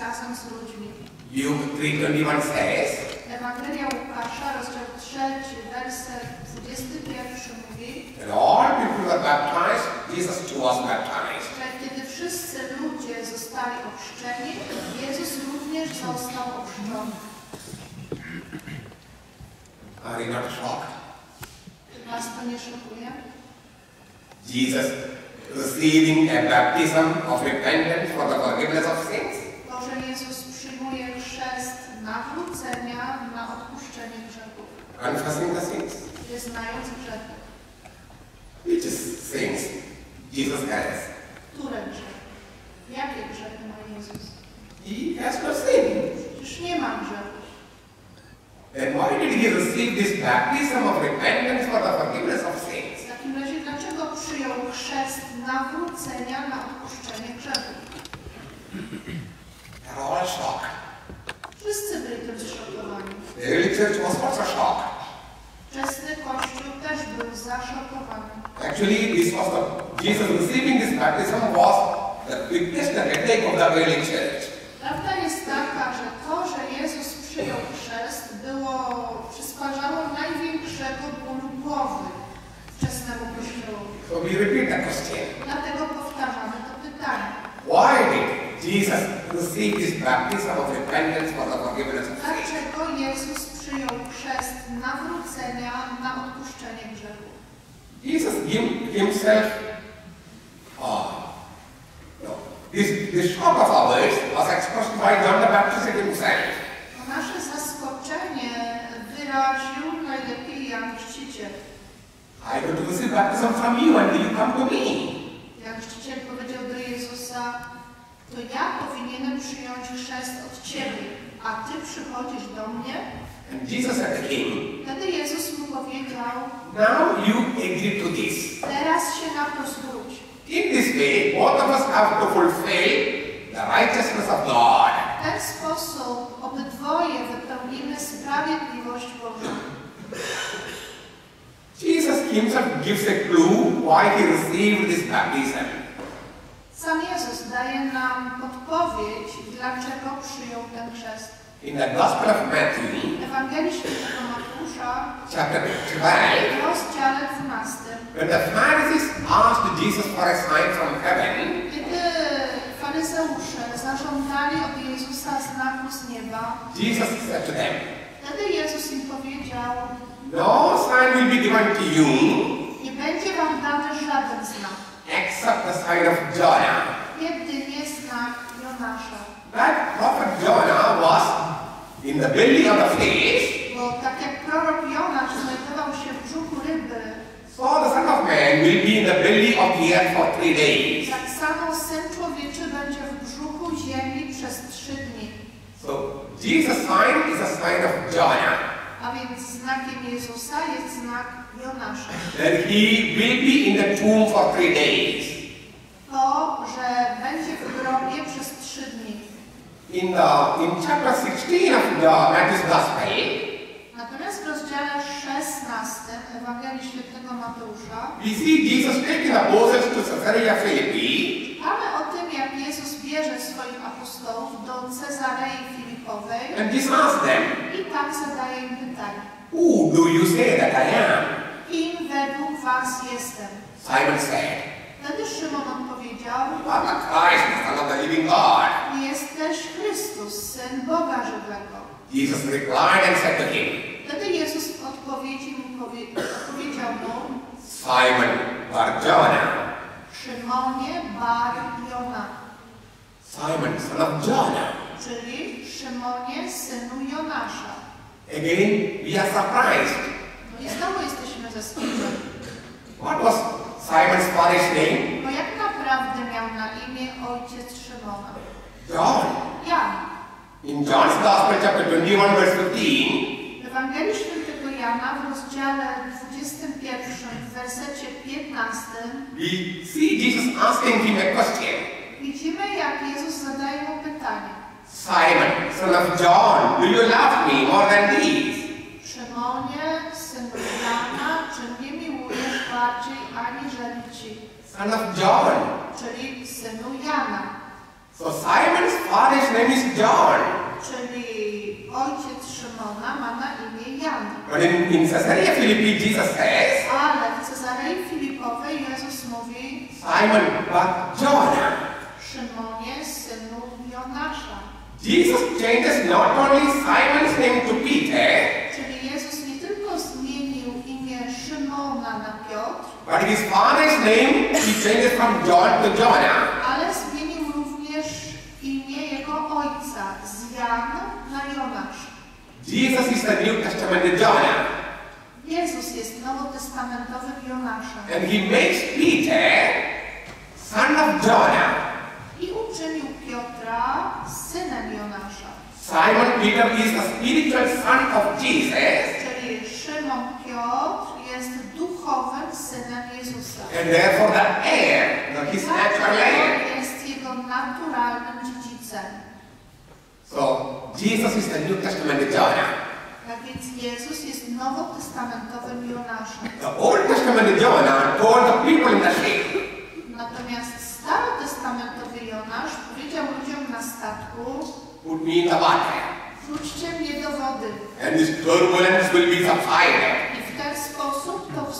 razem z ludźmi. Luke 3.21 says, Ewangelia Łukasza, rozdział 3, werset 21 mówi, that all people were baptized, Jesus too was baptized. że kiedy wszyscy ludzie zostali ochrzczeni, Jezus również został ochrzczony. Are you not shocked? Was to nie szokuje? Jesus receiving a baptism of repentance for the forgiveness of sins. Jezus przyjmuje chrzest nawrócenia na odpuszczenie grzechów, confessing the sins. wyznając grzechy. Which is sins Jesus has. Które grzechy? Jakie grzechy ma Jezus? He has no sin. Przecież nie ma grzechów. Then why did he receive this baptism of repentance for the forgiveness of sins? W takim razie dlaczego przyjął chrzest nawrócenia na odpuszczenie grzechów? All shocked. Wszyscy byli tym zszokowani. Early was also shocked. Wczesny Kościół też był zaszokowany. Actually, this was the Jesus receiving this baptism was the biggest headache of the early church. Prawda jest taka, że to, że Jezus przyjął chrzest, było, przysparzało największego bólu głowy wczesnemu Kościołowi. So we repeat the question. Dlatego powtarzamy to pytanie. Why did Jesus receive this baptism of repentance for the forgiveness of sins? Dlaczego Jezus przyjął chrzest nawrócenia na odpuszczenie grzechów? Jesus him, himself, uh, no, this, this shock of ours was expressed by John the Baptist himself. To nasze zaskoczenie wyraził najlepiej Jan Chrzciciel. I want to receive baptism from you and you come to me. Jan Chrzciciel powiedział do Jezusa, to ja powinienem przyjąć chrzest od Ciebie, a Ty przychodzisz do mnie? And Jesus said to him, Wtedy Jezus mu powiedział, now you agree to this. teraz się na to zwróć. In this way, both of us have to fulfill the righteousness of God. W ten sposób obydwoje wypełnimy sprawiedliwość Bożą. Jesus himself gives a clue why he received this baptism. Sam Jezus daje nam podpowiedź, dlaczego przyjął ten chrzest. In the Gospel of Matthew, W Ewangelii Świętego Mateusza, chapter 12, w rozdziale 12, when the Pharisees asked Jesus for a sign from heaven, kiedy faryzeusze zażądali od Jezusa znaku z nieba, Jesus said to them, wtedy Jezus im powiedział, No sign will be given to you nie będzie wam dany żaden znak, except the sign of Jonah. jedynie znak Jonasza. That prophet Jonah was in the belly of the fish, Bo tak jak prorok Jonasz znajdował się w brzuchu ryby, so the Son of Man will be in the belly of the earth for three days. tak samo Syn Człowieczy będzie w brzuchu ziemi przez trzy dni. So Jesus' sign is a sign of Jonah. A więc znakiem Jezusa jest znak Jonasza. That he will be in the tomb for three days. To, że będzie w grobie przez trzy dni. In the in chapter 16 of the Matthew's Gospel, Natomiast w rozdziale 16 Ewangelii Świętego Mateusza we see Jesus taking the apostles to Caesarea Philippi czytamy o tym, jak Jezus bierze swoich apostołów do Cezarei Filipowej and Jesus asked them, i tak zadaje im pytanie. Who do you say that I am? Kim według was jestem? Simon said, Wtedy Szymon odpowiedział, are the Christ, the Son of the living God. jesteś Chrystus, Syn Boga żywego. Jesus replied and said to him, Wtedy Jezus w odpowiedzi mu powie, odpowiedział mu, Simon Barjona, Szymonie Bar Jona, Simon, son of Jonah. czyli Szymonie, synu Jonasza. Again, we are surprised. No i znowu jesteśmy zaskoczeni, What was Simon's father's name? bo jak naprawdę miał na imię ojciec Szymona? John. Jan. In John's Gospel, chapter 21, verse 15, W Ewangelii Świętego Jana w rozdziale 21, w wersecie 15 we see Jesus asking him a question. widzimy, jak Jezus zadaje mu pytanie. Simon, son of John, do you love me more than these? Szymonie, synu Jana, czy mnie miłujesz bardziej aniżeli ci? Son of John. Czyli synu Jana. So Simon's father's name is John. Czyli ojciec Szymona ma na imię Jan. But in, in Caesarea Philippi, Jesus says, Ale w Cezarei Filipowej Jezus mówi Simon, but Jonah. Szymonie, synu Jonasza. Jesus changes not only Simon's name to Peter, but his father's name he changes from John to Jonah. ale zmienił również imię jego ojca z Jan na Jonasz. Jesus is the New Testament Jonah. Jezus jest nowotestamentowym Jonaszem And he makes Peter son of Jonah. i uczynił Piotra synem Jonasza. Simon Peter is the spiritual son of Jesus, Czyli Szymon Piotr duchowym synem Jezusa. and therefore the heir, no, his natural heir. Dlatego jest jego naturalnym dziedzicem. So Jesus is the New Testament Jonah. Tak więc Jezus jest nowotestamentowym Jonaszem. The Old Testament Jonah told the people in the ship, Natomiast starotestamentowy Jonasz powiedział ludziom na statku, put me in the water, wrzućcie mnie do wody. and this turbulence will be subsided. I w ten sposób to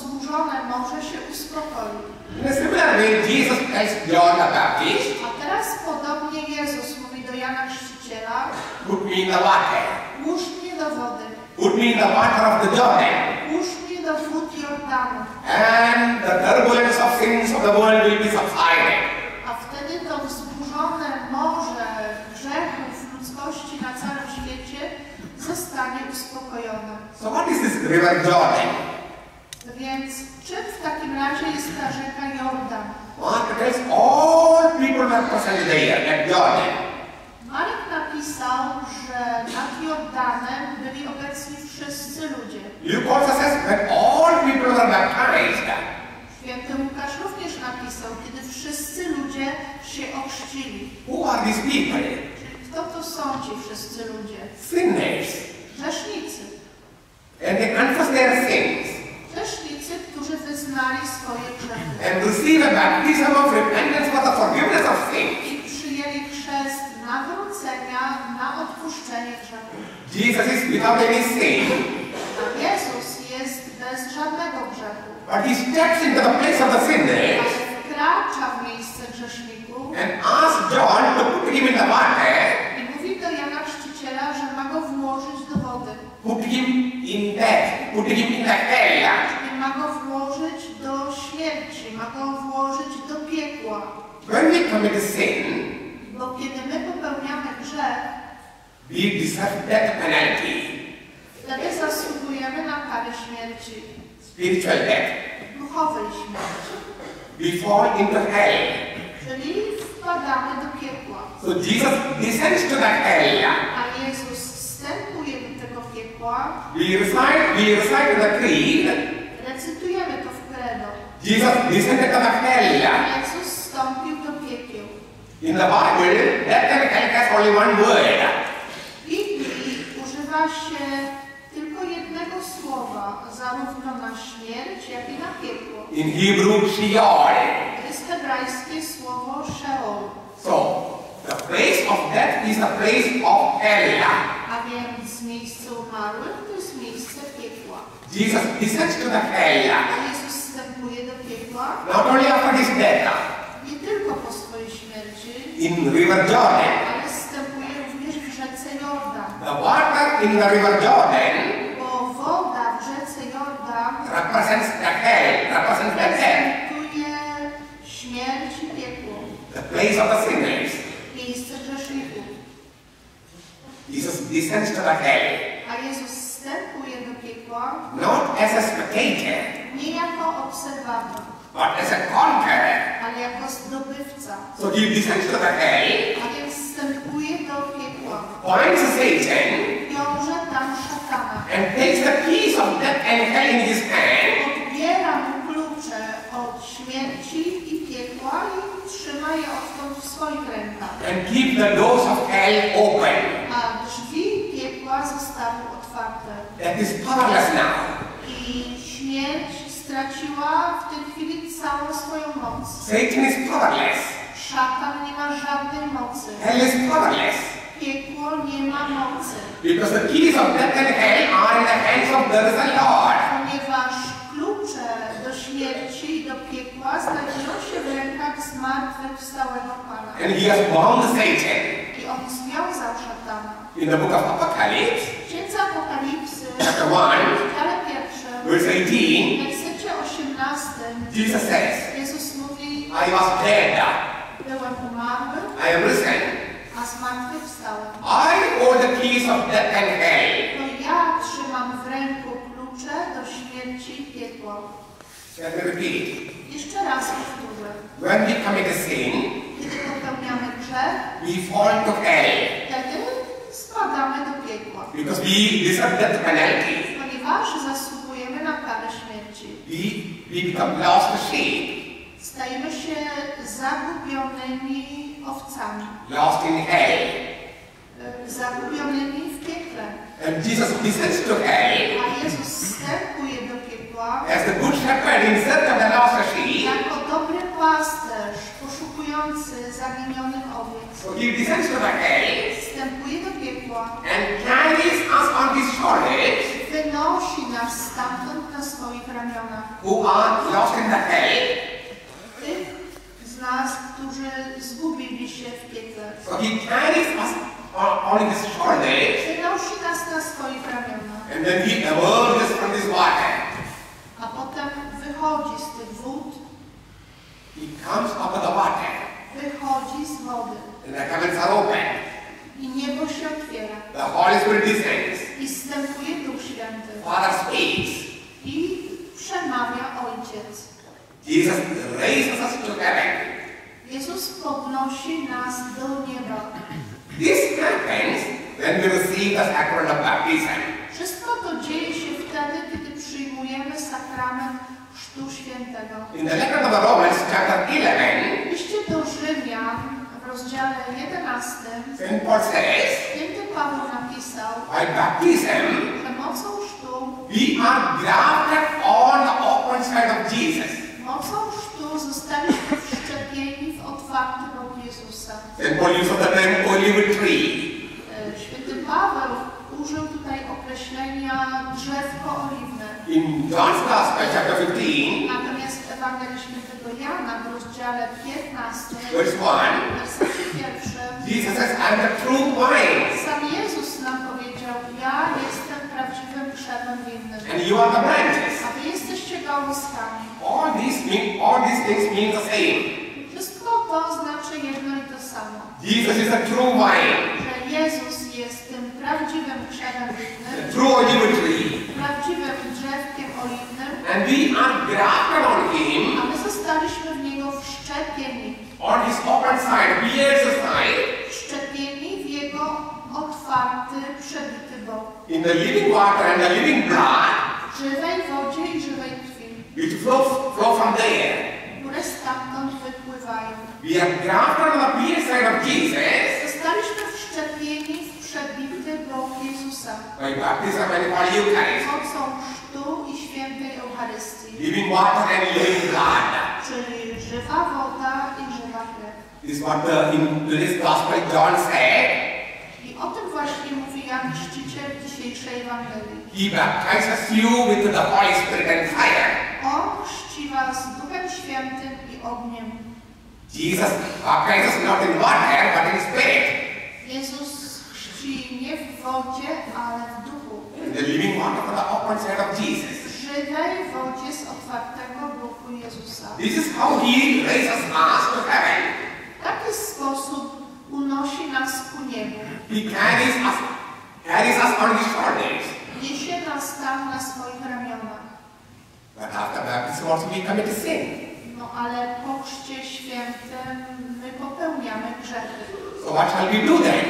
morze się uspokoi. In a similar way, Jesus tells John the Baptist, A teraz podobnie Jezus mówi do Jana Chrzciciela, put me in the water, łóż mnie do wody, put me in the water of the Jordan, łóż mnie do wód Jordanu. and the turbulence of sins of the world will be subsided. A wtedy to wzburzone morze grzechów ludzkości na całym świecie zostanie uspokojone. So what is this river Jordan? Więc czym w takim razie jest ta rzeka Jordan? Mark tells all people were present there at Jordan. Marek napisał, że nad Jordanem byli obecni wszyscy ludzie. Luke says that all people were baptized. Święty Łukasz również napisał, kiedy wszyscy ludzie się ochrzcili. Who are these people? Kto to są ci wszyscy ludzie? Sinners. Grzesznicy. And they confess their sins Grzesznicy, którzy wyznali swoje grzechy. and receive a baptism of repentance for the forgiveness of sins. I przyjęli chrzest nawrócenia na odpuszczenie grzechów. Jesus is without any sin, A Jezus jest bez żadnego grzechu. but he steps into the place of the sinner wkracza w miejsce grzeszników and asks John to put him in the water, i mówi do Jana Chrzciciela, że ma go włożyć do wody. put him in death, put him in the hell. I ma go włożyć do śmierci, ma go włożyć do piekła. When we commit a sin, Bo kiedy my popełniamy grzech, we deserve death penalty, wtedy zasługujemy na karę śmierci, spiritual death. duchowej śmierci. We fall into hell. Czyli wpadamy do piekła. So Jesus descends to the hell. A Jezus wstępuje do tego piekła. We recite, we recite the creed, Recytujemy to w credo. Jesus descended to the hell. Jezus wstąpił do piekieł. In the Bible, and hell has only one word. W Biblii używa się tylko jednego słowa, zarówno na śmierć, jak i na piekło. In Hebrew, Sheol. To jest hebrajskie słowo Sheol. So, the place of death is the place of hell. A więc miejsce umarłych to jest miejsce piekła. Jesus descends to the hell. A Jezus wstępuje do piekła Not only after his death, nie tylko po in River Jordan. ale wstępuje również w rzece Jordan. The water in the River Jordan Bo woda w rzece Jordan represents the hell, represents the hell, śmierć i piekło, the place of the sinners. miejsce grzeszników. Jesus descends to the hell, A Jezus wstępuje do piekła not as a spectator, nie jako obserwator, but as a conqueror. ale jako zdobywca. So he descends to the hell, A więc wstępuje do piekła. finds Satan, Wiąże tam szatana. and takes the keys of death and hell in his hand, Odbiera mu klucze od śmierci i piekła i trzyma je odtąd w swoich rękach. and keep the doors of hell open. A drzwi piekła zostały otwarte. Death is powerless now. I śmierć straciła w chwili całą swoją moc. Satan is powerless. Szatan nie ma żadnej mocy. Hell is powerless. Piekło nie ma mocy, Because the keys of death and hell are in the hands of the risen Lord. ponieważ klucze do śmierci i do piekła znajdują się w rękach zmartwychwstałego Pana. And he has bound Satan. I on związał szatana. In the book of Apocalypse, Apokalipsy, chapter 1, w rozdziale pierwszym, verse 18, w wersecie 18, Jesus says, Jezus mówi, I was dead, byłem umarły, I am risen. a zmartwychwstałem. I hold the keys of death and hell. To ja trzymam w ręku klucze do śmierci i piekła. Let me repeat. Jeszcze raz powtórzę. When we commit a sin, Kiedy popełniamy grzech, we fall to hell wtedy spadamy do piekła. because we deserve death penalty. Ponieważ zasługujemy na karę śmierci. We, we become lost sheep, Stajemy się zagubionymi owcami. lost in hell. Zagubionymi w piekle. And Jesus descends to hell A Jezus wstępuje do piekła as the good shepherd in search of the lost sheep. jako dobry pasterz poszukujący zaginionych owiec. So he descends to the hell Wstępuje do piekła, and carries us on his shoulders wynosi nas stamtąd na swoich ramionach. who are lost in the hell. Tych z nas, którzy zgubili się w piekle. So he carries us on, on his shoulders Wynosi nas na swoich ramionach, and then he emerges from this water. a potem wychodzi z tych wód, He comes up of the water wychodzi z wody and the heavens are open. i niebo się otwiera The Holy Spirit descends. i wstępuje Duch Święty Father speaks. I przemawia Ojciec. Jesus raises us to heaven. Jezus podnosi nas do nieba. This happens when we receive the sacrament of baptism. Wszystko to dzieje się wtedy, kiedy przyjmujemy sakrament Chrztu Świętego. In the letter of the Romans, chapter 11, W liście do Rzymian w rozdziale 11 St. Paul says, święty Paweł napisał, by baptism, we are grafted on the open side of Jesus. mocą chrztu zostaliśmy wszczepieni w otwarty bok Jezusa. St. Paul uses the term olive tree. E, Święty Paweł użył tutaj określenia drzewko oliwne. In John's Gospel, chapter 15, Natomiast w Ewangelii Świętego Jana w rozdziale 15, verse 1, w wersecie pierwszym, Jesus says, I am the true vine, sam Jezus nam powiedział, ja jestem winnym, and you are the branches. a wy jesteście gałązkami. All these mean, all these things mean the same. Wszystko to znaczy jedno i to samo, Jesus is the true vine, że Jezus jest tym prawdziwym krzewem the winnym, true olive tree, prawdziwym drzewkiem oliwnym, and we are grafted on Him, a my zostaliśmy w Niego wszczepieni. on His open side, pierced side, Wszczepieni w Jego otwarty, przebity bok. in the living water and the living blood, Żywej wodzie i żywej krwi, which flows flow from there. które stamtąd wypływają. We are grafted on the pierced side of Jesus Zostaliśmy wszczepieni w przebity bok Jezusa. by baptism and Holy Eucharist, Mocą chrztu i świętej Eucharystii, living water and living blood. czyli żywa woda i żywa krew. This is what the, in today's Gospel John said. I o tym właśnie mówi Jan Chrzciciel dzisiejszej Ewangelii. He baptizes you with the Holy Spirit and fire. On chrzci was Duchem Świętym i ogniem. Jesus baptizes not in water, but in spirit. Jezus chrzci nie w wodzie, ale w duchu. The living water from the open side of Jesus. Żywej wodzie z otwartego boku Jezusa. This is how He raises us to heaven. W taki sposób unosi nas ku niebu. He carries us, carries us on His shoulders. Niesie nas tam na swoich ramionach. But after baptism we commit sin. No ale po chrzcie świętym my popełniamy grzechy. So what shall we do then?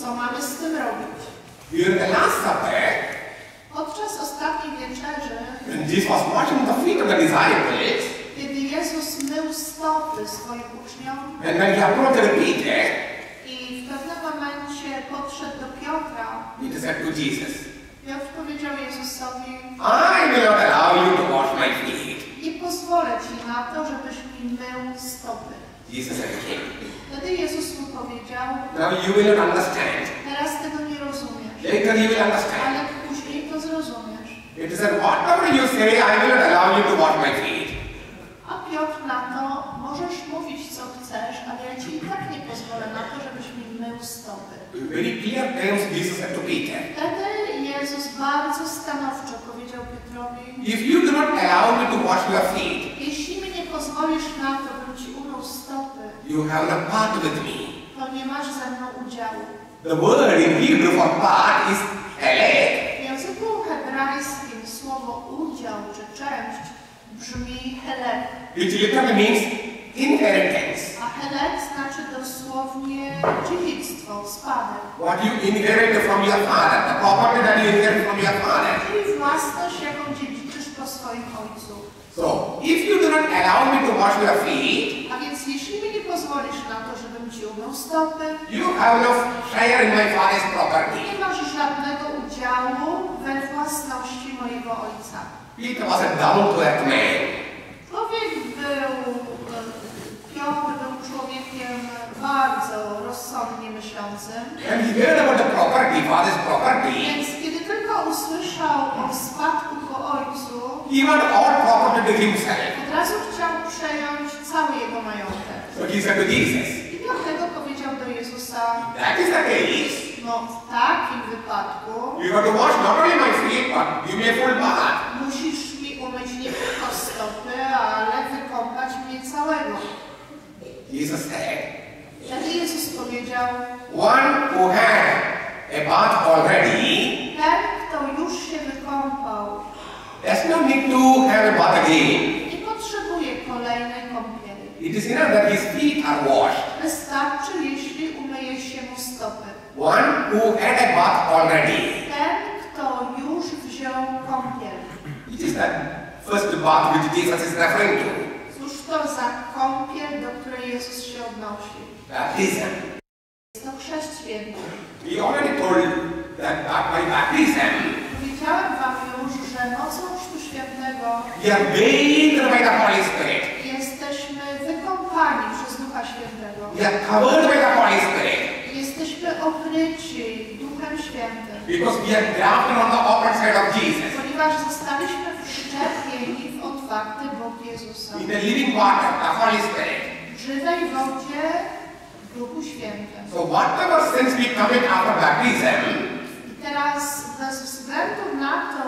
Co mamy z tym robić? During the Last Supper, Podczas ostatniej wieczerzy, when Jesus was washing the feet of the disciples, kiedy Jezus mył stopy swoim uczniom when He approached Peter, i w podszedł do Piotra, Peter said to Jesus, Piotr powiedział Jezusowi, I will not allow you to wash my feet. nie pozwolę Ci na to, żebyś mi mył stopy. Jesus said him, Wtedy Jezus mu powiedział, Now you will not understand. teraz tego nie rozumiesz, Later you will understand. ale później to zrozumiesz. It is that whatever you say, I will not allow you to wash my feet. A Piotr na to, możesz mówić co chcesz, ale ja ci i tak nie pozwolę na to, żebyś mi mył stopy. Very clear terms Jesus said to Peter. Wtedy Jezus bardzo stanowczo powiedział Piotrowi, If you do not allow me to wash your feet, jeśli mi nie pozwolisz na to, bym ci umył stopy, you have no part with me. to nie masz ze mną udziału. The word in Hebrew for part is helek. W języku hebrajskim słowo udział czy część brzmi helek, which literally means inheritance. a helek znaczy dosłownie dziedzictwo, spadek, What you inherit from your father, the property that you inherit from your father. czyli własność, jaką dziedziczysz po swoim ojcu. So, if you do not allow me to wash your feet, A więc jeśli mi nie pozwolisz na to, żebym ci umył stopy, you have no share in my father's property. nie masz żadnego udziału we własności mojego ojca. Peter was a down-to-earth man. Człowiek był, Piotr był człowiekiem bardzo rozsądnie myślącym, When he heard about the property, father's property, więc kiedy tylko usłyszał o spadku po ojcu, he wanted all property to himself. od razu chciał przejąć cały jego majątek. So he said to Jesus, I dlatego powiedział do Jezusa, that is the case. no w takim wypadku You have to wash not only my feet, but me a full bath. musisz mi umyć nie tylko stopy, ale wykąpać mnie całego. Jesus said, Wtedy Jezus powiedział, one who had a bath already ten, kto już się wykąpał, does not need to have a bath again. nie potrzebuje kolejnej kąpieli. It is enough that his feet are washed. Wystarczy, jeśli umyje się mu stopy. One who had a bath already. Ten, kto już wziął kąpiel. It is that first bath which Jesus is referring to. Cóż to za kąpiel, do której Jezus się odnosi? Baptism. Jest to chrzest święty. We already told that by baptism, Powiedziałem wam już, że mocą Chrztu Świętego we are bathed by the Holy Spirit. jesteśmy wykąpani przez Ducha Świętego. We are covered by the Holy Spirit. Jesteśmy okryci Duchem Świętym. Because we are grafted on the opposite side of Jesus. Ponieważ zostaliśmy wszczepieni w otwarty Bóg Jezusa. In the living water, the Holy Spirit. Żywej wodzie w Duchu Świętym. So whatever sins we commit after baptism, I teraz bez względu na to,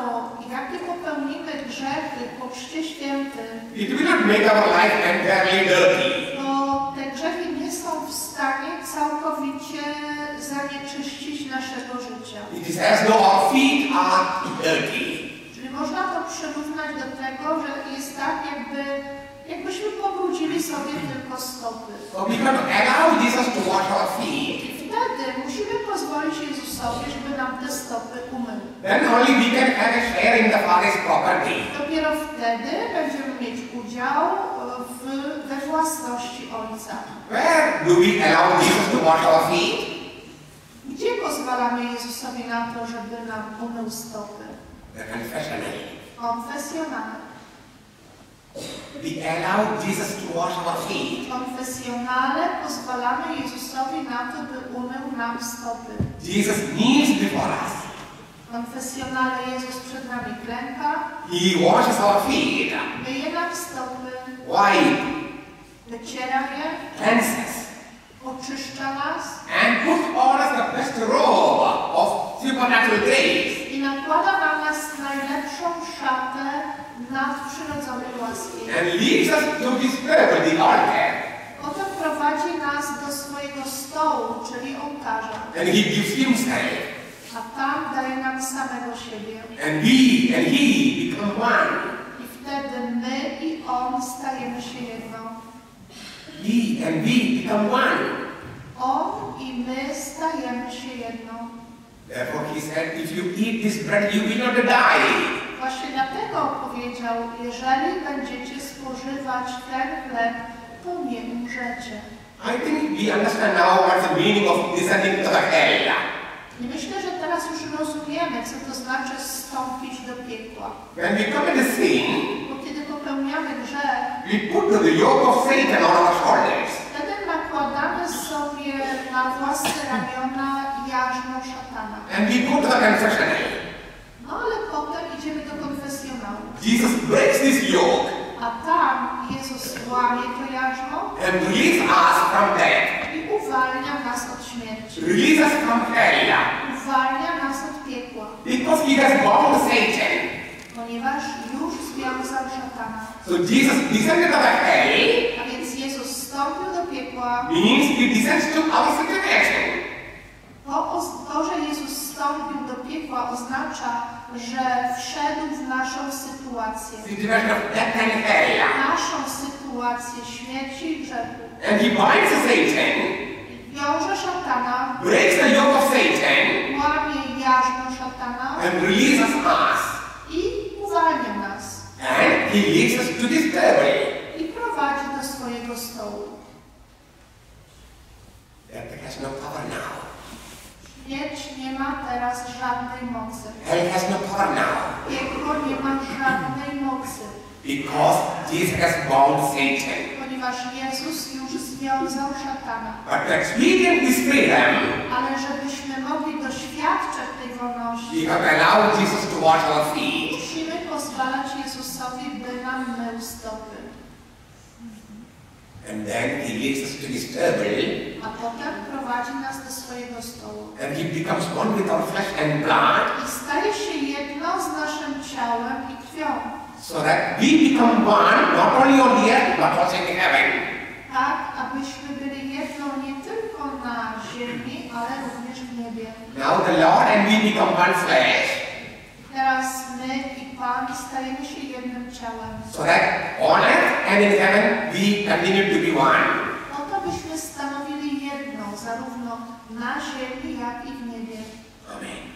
jakie popełnimy grzechy po Chrzcie Świętym, it will not make our life entirely dirty. to te grzechy nie są w stanie całkowicie zanieczyścić naszego życia. It is as though our feet are dirty. Czyli można to przyrównać do tego, że jest tak, jakby, jakbyśmy pobrudzili sobie tylko stopy. So we allow Jesus to wash our feet. Wtedy musimy pozwolić Jezusowi, żeby nam te stopy umył. Then only we can have a share in the Father's property. Dopiero wtedy będziemy mieć udział e, w, we własności Ojca. Where do we allow Jesus to wash our feet? Gdzie pozwalamy Jezusowi na to, żeby nam umył stopy? The confessional. Konfesjonale. We allow Jesus to wash our feet. Konfesjonale pozwalamy Jezusowi na to, by umył nam stopy. Jesus kneels before us. Konfesjonale Jezus przed nami klęka, He washes our feet. myje nam stopy, Wipe, wyciera je, cleanses, oczyszcza nas and put on us the best robe of supernatural grace. i nakłada na nas najlepszą szatę nadprzyrodzonej łaski. And leads us to his table, the altar. Potem prowadzi nas do swojego stołu, czyli ołtarza, And he gives himself. a tam daje nam samego siebie. And we and he become one. I wtedy my i On stajemy się jedno. We and we become one. On i my stajemy się jedno. Therefore he said, if you eat this bread, you will not die. Właśnie dlatego powiedział, jeżeli będziecie spożywać ten chleb, to nie umrzecie. I think we understand now what's the meaning of descending to the hell. I myślę, że teraz już rozumiemy, co to znaczy zstąpić do piekła. When we commit a sin, Bo kiedy popełniamy grzech, we put the yoke of Satan on our shoulders. nakładamy sobie na własne ramiona jarzmo szatana. And we to the confessional. No ale potem Jesus breaks this yoke A tam Jezus łamie to jarzmo and releases us from death, i uwalnia nas od śmierci. releases us from hell, Uwalnia nas od piekła, because he has bound Satan. ponieważ już związał szatana. So Jesus descended to the hell A więc Jezus wstąpił do piekła. means he descends to our situation. To, że Jezus wstąpił do piekła oznacza, że wszedł w naszą sytuację. Naszą sytuację śmierci i grzechu. And he binds Satan, Wiąże szatana, breaks the yoke of Satan, łamie jarzmo szatana and releases us. i uwalnia nas. And he leads us to this table. I prowadzi do swojego stołu. Death has no power now. Śmierć nie ma teraz żadnej mocy. Hell has no power now. Piekło nie ma żadnej mocy, Because Jesus has bound Satan. ponieważ Jezus już związał szatana. But to experience this freedom, Ale żebyśmy mogli doświadczać tej wolności, we have allowed Jesus to wash our feet. musimy pozwalać Jezusowi, by nam mył stopy. And then he leads us to this table, A potem prowadzi nas do swojego stołu. and he becomes one with our flesh and blood, I staje się jedno z naszym ciałem i krwią. so that we become one not only on the earth but also in heaven. Tak, abyśmy byli jedną nie tylko na ziemi, ale również w niebie. Now the Lord and we become one flesh, Teraz my So that on earth and in heaven we continue to be one. zarówno na ziemi, jak i w niebie. Amen.